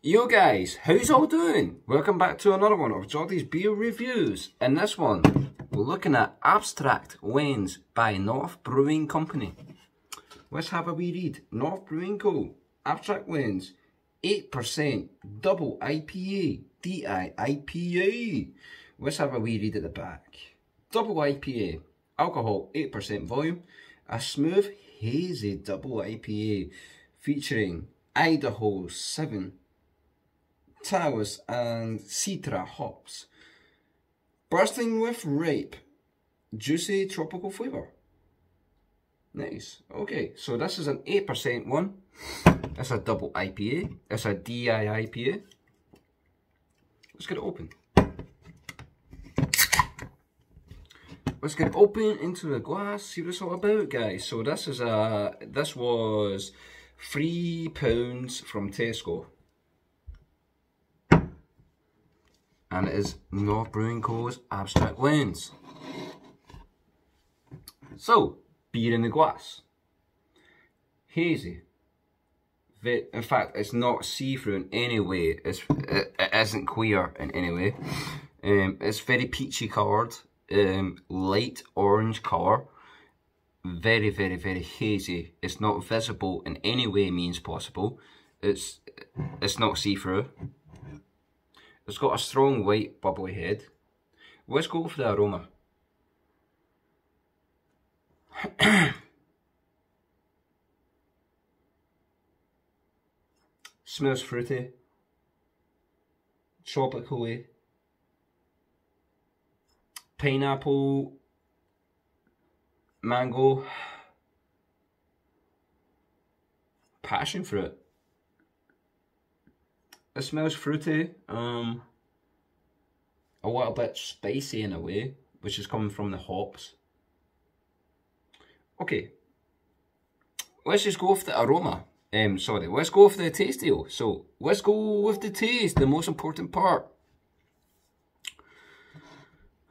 Yo guys, how's all doing? Welcome back to another one of Jordy's Beer Reviews. In this one, we're looking at Abstract Lens by North Brewing Company. Let's have a wee read. North Brewing Co. Abstract Wines, 8% double IPA, DI IPA. Let's have a wee read at the back. Double IPA, alcohol 8% volume, a smooth hazy double IPA featuring Idaho 7 Talus and Citra hops. Bursting with rape, juicy tropical flavour. Nice. Okay, so this is an 8% one. It's a double IPA. It's a DI IPA. Let's get it open. Let's get it open into the glass, see what it's all about, guys. So this is a, this was three pounds from Tesco. And it is North Brewing Co.'s Abstract Lens. So, beer in the glass. Hazy. In fact, it's not see-through in any way. It's, it, it isn't queer in any way. Um, it's very peachy coloured, um, light orange colour. Very, very, very hazy. It's not visible in any way means possible. It's, it's not see-through. It's got a strong white bubbly head. Let's go for the aroma. Smells fruity, tropically, eh? pineapple, mango, passion fruit. It smells fruity, um, a little bit spicy in a way, which is coming from the hops. Okay, let's just go with the aroma. Um, sorry, let's go with the taste deal. So, let's go with the taste, the most important part.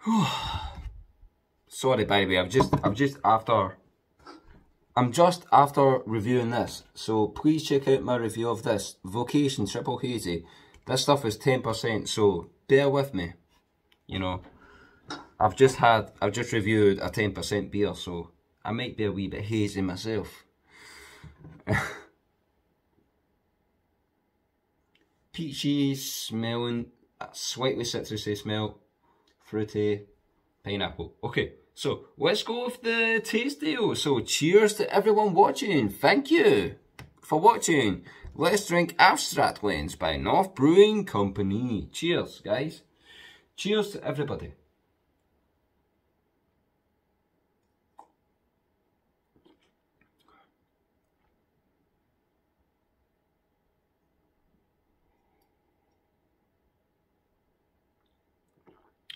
sorry, by the way, I've just, I've just after, I'm just after reviewing this. So, please check out my review of this, Vocation Triple Hazy. This stuff is 10%, so bear with me. You know, I've just had, I've just reviewed a 10% beer, so I might be a wee bit hazy myself. Peachy smelling, slightly citrusy smell, fruity, pineapple. Okay, so let's go with the taste deal. So cheers to everyone watching. Thank you for watching. Let's drink Abstract Lens by North Brewing Company. Cheers, guys. Cheers to everybody.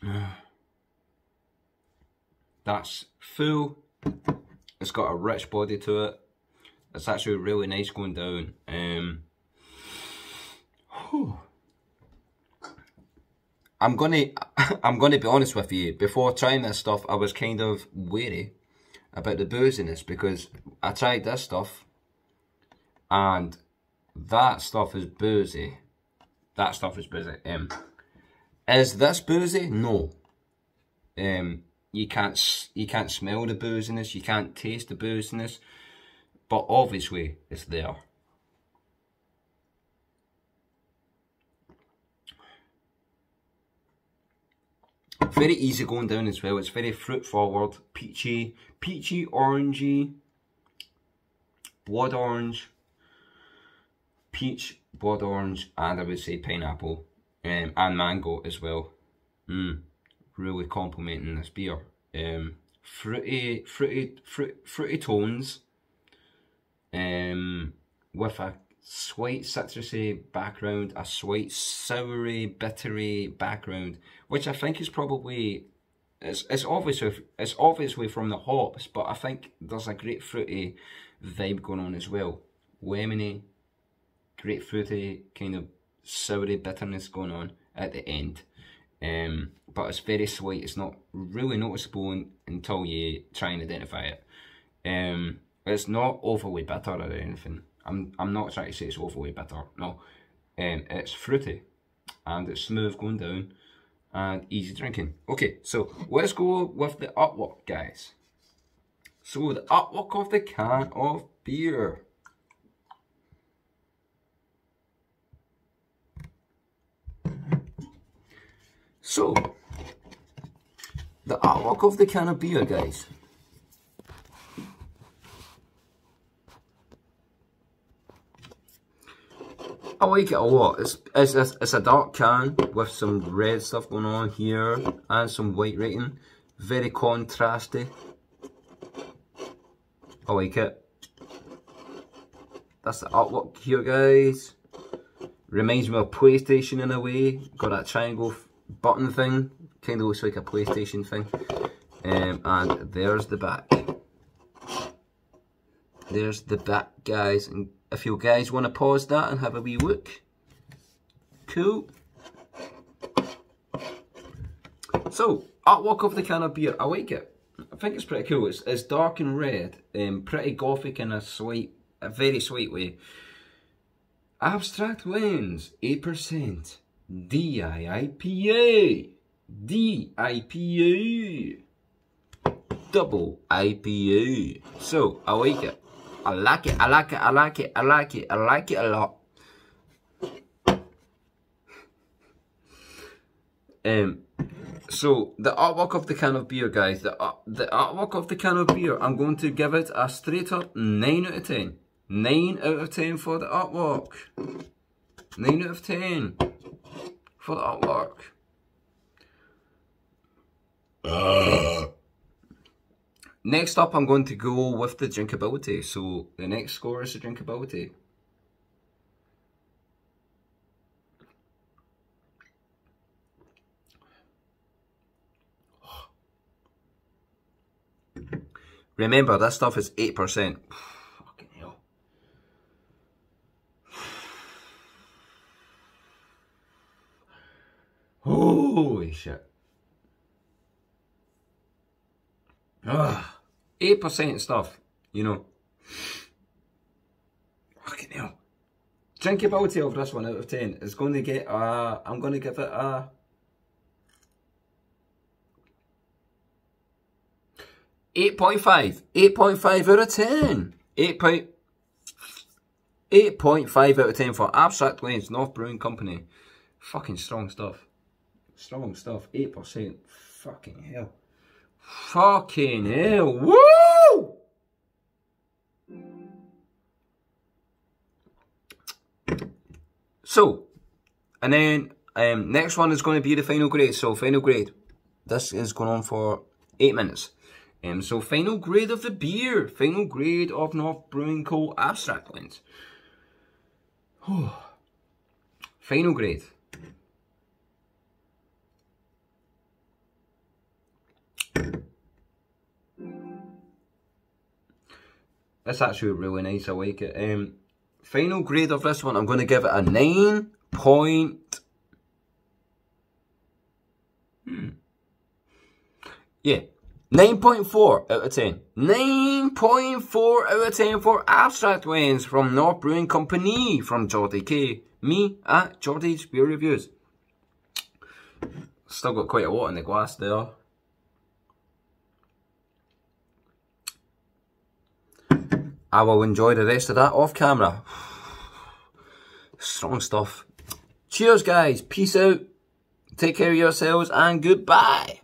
That's full. It's got a rich body to it. It's actually really nice going down. Um, I'm gonna I'm gonna be honest with you. Before trying this stuff, I was kind of wary about the booziness because I tried this stuff and that stuff is boozy. That stuff is boozy. Um, is this boozy? No. Um, you can't you can't smell the booziness, you can't taste the booziness, but obviously it's there. Very easy going down as well. It's very fruit forward, peachy, peachy, orangey, blood orange, peach, blood orange, and I would say pineapple um, and mango as well. Mm, really complementing this beer. Um, fruity, fruity, fruit, fruity tones um, with a slight citrusy background, a slight soury, bittery background, which I think is probably it's it's obviously it's obviously from the hops, but I think there's a great fruity vibe going on as well. Lemony, grapefruity kind of soury bitterness going on at the end. Um, but it's very slight. It's not really noticeable until you try and identify it. Um, it's not overly bitter or anything. I'm I'm not trying to say it's overly bitter. No, Um, it's fruity and it's smooth going down and easy drinking. Okay, so let's go with the artwork, guys. So the artwork of the can of beer. So, the artwork of the can of beer, guys. I like it a lot. It's, it's, it's, it's, a dark can with some red stuff going on here and some white writing. Very contrasty. I like it. That's the artwork here, guys. Reminds me of PlayStation in a way. Got that triangle button thing. Kind of looks like a PlayStation thing. Um, and there's the back. There's the back, guys. And if you guys want to pause that and have a wee look. Cool. So, artwork of the can of beer. I like it. I think it's pretty cool. It's, it's dark and red. Um, pretty gothic in a sweet, a very sweet way. Abstract Lens 8%. D-I-I-P-A. D-I-P-A. Double IPA. So, I like it. I like it, I like it, I like it, I like it, I like it a lot. Um, so the artwork of the can of beer, guys, the uh, the artwork of the can of beer, I'm going to give it a straight up 9 out of 10. 9 out of 10 for the artwork. 9 out of 10 for the artwork. Uh. Next up, I'm going to go with the drinkability. So the next score is the drinkability. Remember, this stuff is 8%. Fucking hell. Shit. Ugh. 8% stuff, you know. Fucking hell. Drinkability of this one out of 10 is going to get a, I'm going to give it a, Eight point five. Eight point five out of ten. Eight point. 8.5 out of 10 for Abstract Lens, North Brewing Company. Fucking strong stuff. Strong stuff. 8%. Fucking hell. Fucking hell. Woo! So, and then um, next one is going to be the final grade. So, final grade. This is going on for 8 minutes. Um, so, final grade of the beer. Final grade of North Brewing Co. Abstract Lens. final grade. It's actually really nice, I like it. Um, final grade of this one, I'm going to give it a 9 point... Hmm. Yeah, 9.4 out of 10. 9.4 out of 10 for Abstract Lens from North Brewing Company from Jordy K. Me at Jordy's Beer Reviews. Still got quite a lot in the glass there. I will enjoy the rest of that off camera. Strong stuff. Cheers, guys. Peace out. Take care of yourselves and goodbye.